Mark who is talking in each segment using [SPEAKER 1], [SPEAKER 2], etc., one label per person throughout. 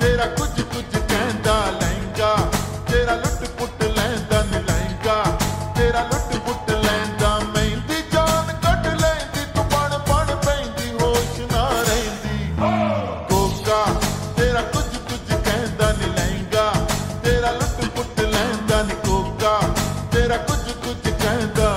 [SPEAKER 1] ਤੇਰਾ ਕੁਝ ਕੁਝ ਕਹਿੰਦਾ ਲਹਿੰਗਾ ਤੇਰਾ ਲੁੱਟ ਪੁੱਟ मेरा कुछ कुछ कहता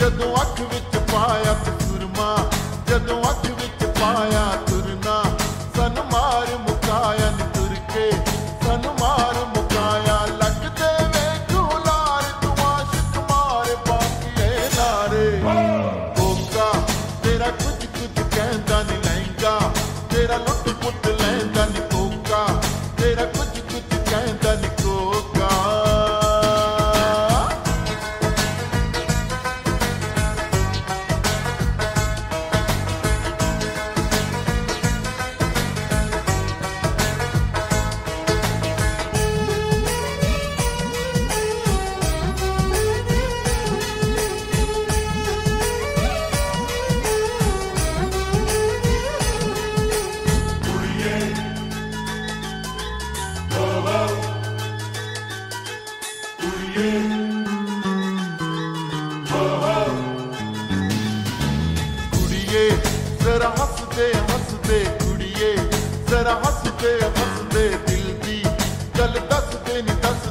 [SPEAKER 1] ਜਦੋਂ ਅੱਖ ਵਿੱਚ ਪਾਇਆ ਤੂੰ ਸੁਰਮਾ ਜਦੋਂ ਅੱਖ I put कुड़िए जरा हँसते हँसते कुड़िए जरा हँसते हँसते दिल की चल दस दिन दस